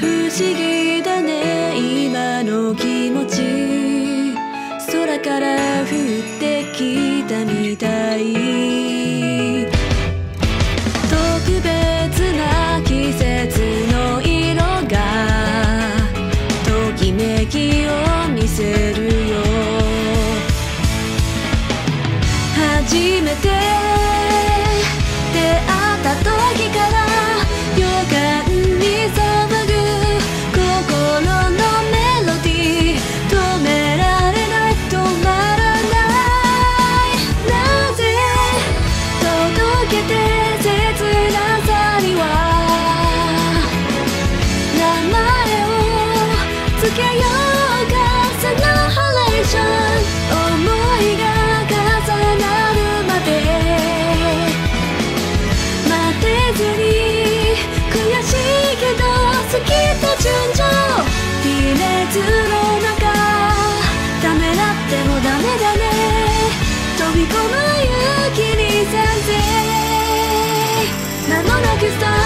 不思議だね今の気持ち。空から降ってきたみたい。特別な季節の色がときめきけようかセナレーション思いが重なるまで待てずに悔しいけど好きと順調亀裂の中ためらってもダメだね飛び込む勇気に先生。もなくスタート